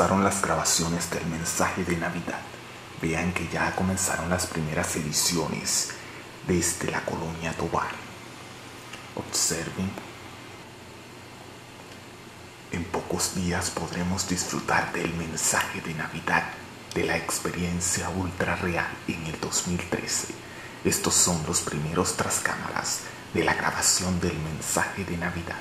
comenzaron las grabaciones del mensaje de Navidad. Vean que ya comenzaron las primeras ediciones desde la colonia Tobar. Observen. En pocos días podremos disfrutar del mensaje de Navidad de la experiencia ultra real en el 2013. Estos son los primeros tras cámaras de la grabación del mensaje de Navidad.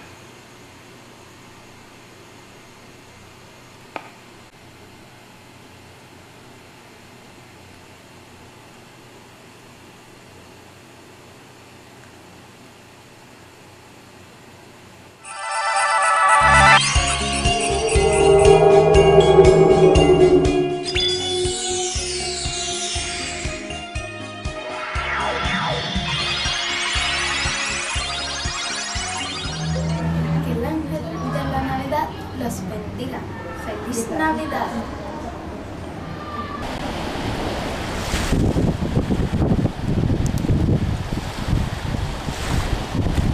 Feliz Navidad.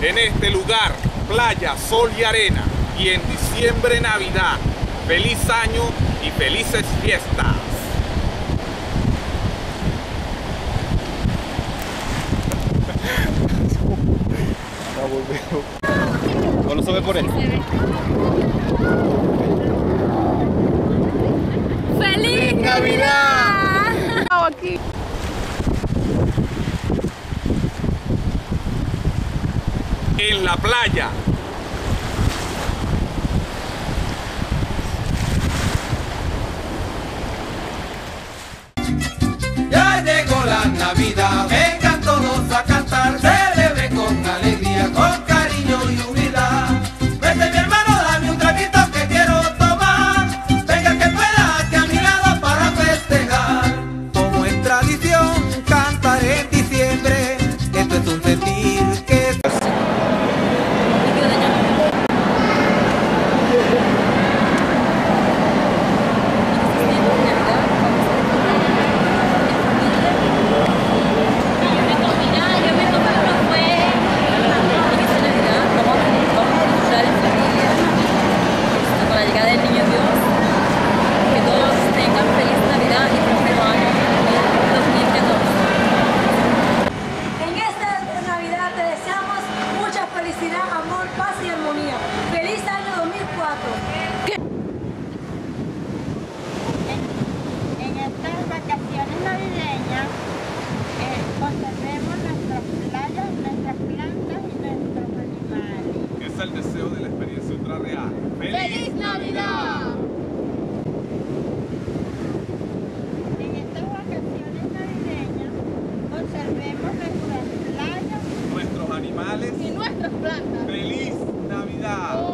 en este lugar, playa, sol y arena, y en diciembre Navidad. Feliz año y felices fiestas. Solo se ve por él. ¡Feliz Navidad! Aquí. En la playa, Ya llegó la Navidad, el deseo de la experiencia ultra real. ¡Feliz Navidad! En estas vacaciones navideñas conservemos nuestras playas Nuestros animales. Y nuestras plantas. ¡Feliz Navidad!